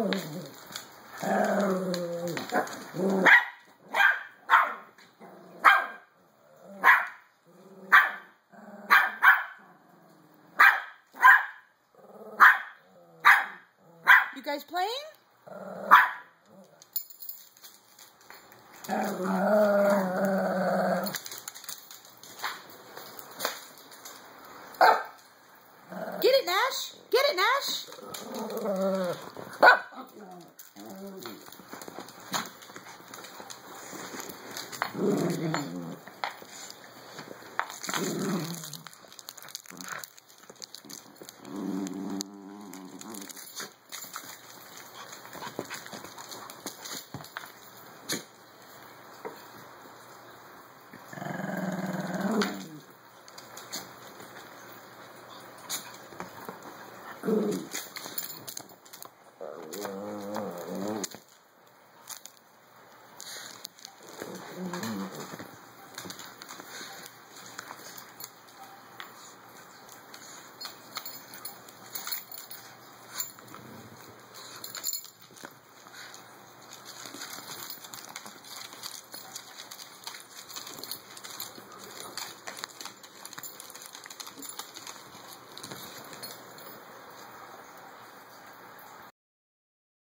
You guys playing? Get it, Nash. Get it, Nash. Ooh. Mm-hmm.